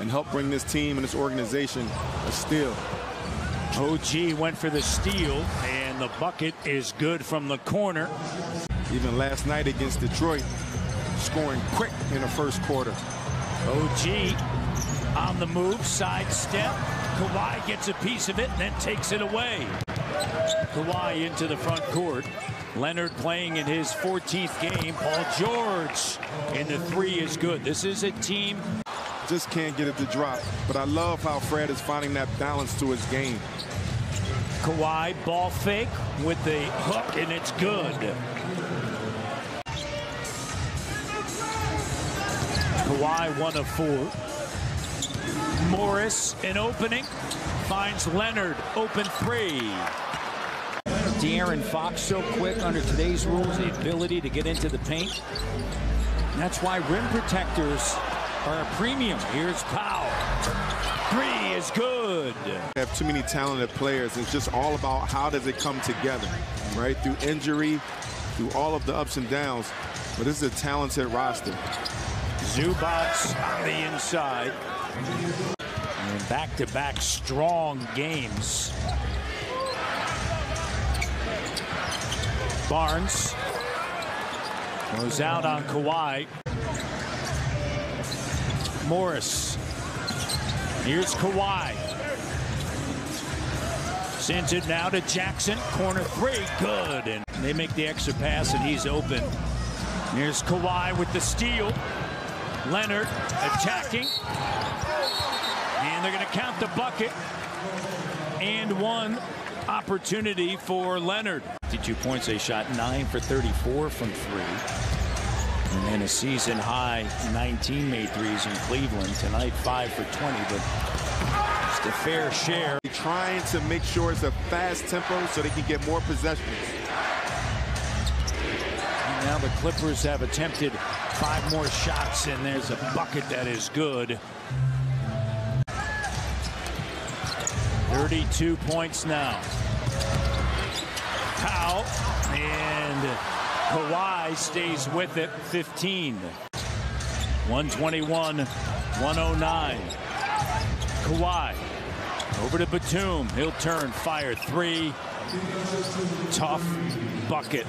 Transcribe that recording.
and help bring this team and this organization a steal. OG went for the steal, and the bucket is good from the corner. Even last night against Detroit, scoring quick in the first quarter. OG on the move, sidestep. Kawhi gets a piece of it and then takes it away. Kawhi into the front court. Leonard playing in his 14th game. Paul George in the three is good. This is a team. Just can't get it to drop. But I love how Fred is finding that balance to his game. Kawhi ball fake with the hook, and it's good. Kawhi one of four. Morris an opening. Finds Leonard open three. De'Aaron Fox so quick under today's rules, the ability to get into the paint. That's why rim protectors are a premium. Here's Powell. Three is good. We have too many talented players. It's just all about how does it come together, right? Through injury, through all of the ups and downs. But this is a talented roster. Zubac on the inside. And back-to-back -back strong games. Barnes goes out on Kawhi. Morris. Here's Kawhi. Sends it now to Jackson. Corner three. Good. And they make the extra pass, and he's open. Here's Kawhi with the steal. Leonard attacking. And they're going to count the bucket. And one opportunity for Leonard. 52 points. They shot 9 for 34 from three. And then a season high 19 made threes in Cleveland. Tonight, 5 for 20, but just a fair share. Trying to make sure it's a fast tempo so they can get more possessions. And now the Clippers have attempted five more shots, and there's a bucket that is good. 32 points now. Powell and Kawhi stays with it, 15. 121, 109. Kawhi over to Batum. He'll turn, fire three. Tough bucket.